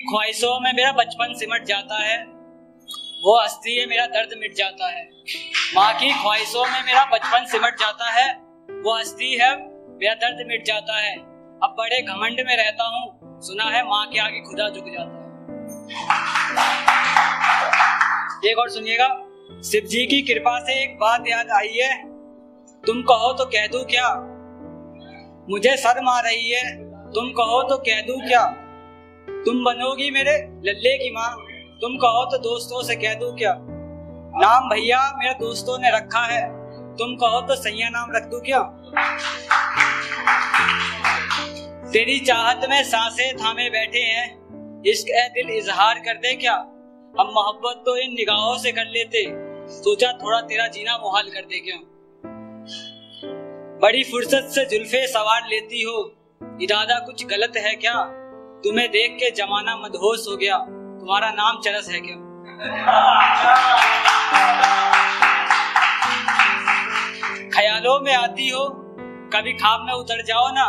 ख्वाहिशों में मेरा बचपन सिमट जाता है, वो हस्ती है मेरा दर्द मिट जाता है। माँ की ख्वाहिशों में मेरा बचपन सिमट जाता है, वो हस्ती है, मेरा दर्द मिट जाता है। अब बड़े घमंड में रहता हूँ, सुना है माँ के आगे खुदा झुक जाता है। एक और सुनिएगा, शिव जी की कृपा से एक बात याद आई है, तुम कहो तो कह दू क्या? मुझे शर्म आ रही है, तुम कहो तो कह दू क्या? तुम बनोगी मेरे लल्ले की माँ। तुम कहो तो दोस्तों से कह दू क्या? नाम भैया मेरे दोस्तों ने रखा है। तुम कहो तो सैया नाम रख दू क्या? तेरी चाहत में साँसें थामे बैठे हैं। इश्क ए दिल इजहार कर दे क्या? हम मोहब्बत तो इन निगाहों से कर लेते। सोचा थोड़ा तेरा जीना मुहाल कर दे क्या? बड़ी फुर्सत से जुल्फे सवार लेती हो। इरादा कुछ गलत है क्या? तुम्हें देख के जमाना मदहोश हो गया। तुम्हारा नाम चरस है क्या? ख्यालों में आती हो, कभी खाब में उतर जाओ ना।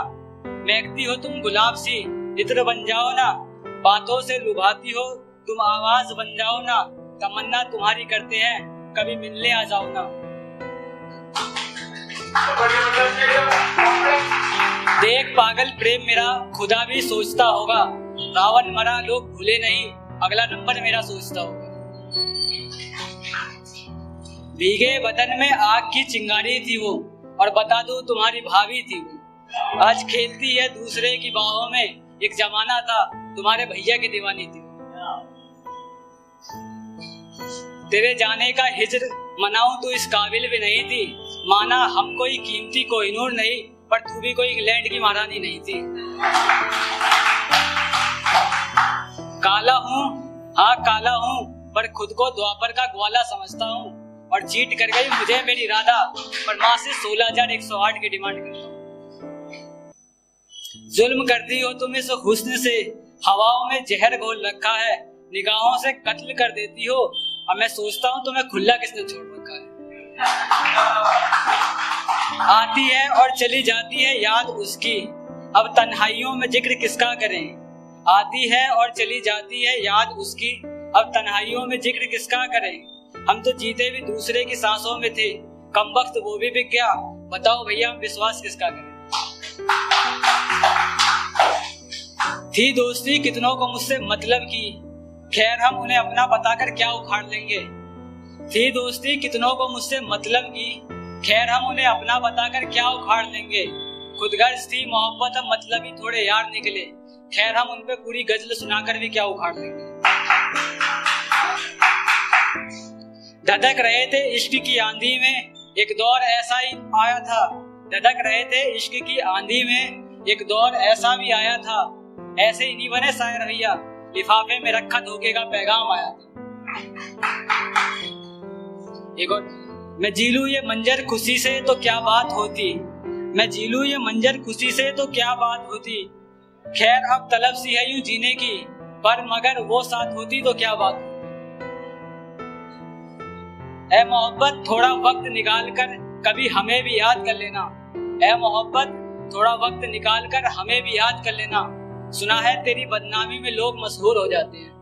महकती हो तुम गुलाब सी, इत्र बन जाओ ना। बातों से लुभाती हो, तुम आवाज़ बन जाओ ना। तमन्ना तुम्हारी करते हैं, कभी मिलने आ जाओ ना। पागल प्रेम मेरा खुदा भी सोचता होगा। रावण मरा, लोग भूले नहीं। अगला नंबर मेरा सोचता होगा। भीगे बदन में आग की चिंगारी थी वो, और बता दू तुम्हारी भाभी थी वो। आज खेलती है दूसरे की बाहों में। एक जमाना था, तुम्हारे भैया की दीवानी थी तेरे जाने का हिजर मनाऊं तो इस काबिल भी नहीं थी। माना हम कोई कीमती कोहिनूर नहीं। पर तू भी कोई इंग्लैंड की महारानी नहीं थी। काला हूँ हाँ काला हूँ, पर खुद को द्वापर का ग्वाला समझता हूँ। और चीट कर गई मुझे मेरी राधा, पर माँ से सोलह हज़ार एक सौ आठ की डिमांड करता हूँ। जुल्म करती हो तुम इस हुस्न से, हवाओं में जहर घोल रखा है, निगाहों से कत्ल कर देती हो। अब मैं सोचता हूँ तुम्हें खुला किसने छोड़ रखा है? आती है और चली जाती है याद उसकी। अब तन्हाइयों में ज़िक्र किसका करें? आती है और चली जाती है याद उसकी। अब तन्हाइयों में ज़िक्र किसका करें? हम तो जीते भी दूसरे की सांसों में थे। कम वक्त वो भी बिक गया। बताओ भैया, हम विश्वास किसका करें? थी दोस्ती कितनों को मुझसे मतलब की। खैर, हम उन्हें अपना बताकर क्या उखाड़ लेंगे। थी दोस्ती कितनों को मुझसे मतलब की। खैर, हम उन्हें अपना बताकर क्या उखाड़ लेंगे खुदगर्ज थी मोहब्बत हम मतलब ही थोड़े यार निकले। खैर, हम उनपे पूरी गज़ल सुनाकर भी क्या उखाड़ लेंगे धधक रहे थे इश्क की आंधी में, एक दौर ऐसा ही आया था। धधक रहे थे इश्क की आंधी में, एक दौर ऐसा भी आया था। ऐसे ही नहीं बने शायर भैया लिफाफे में रखा धोखे का पैगाम आया था। एक और मैं जीलू ये मंजर खुशी से तो क्या बात होती? मैं जीलू ये मंजर खुशी से तो क्या बात होती? खैर, अब तलब सी है यूँ जीने की, पर मगर वो साथ होती तो क्या बात? ए मोहब्बत, थोड़ा वक्त निकाल कर कभी हमें भी याद कर लेना। ए मोहब्बत, थोड़ा वक्त निकाल कर हमें भी याद कर लेना। सुना है तेरी बदनामी में लोग मशहूर हो जाते हैं।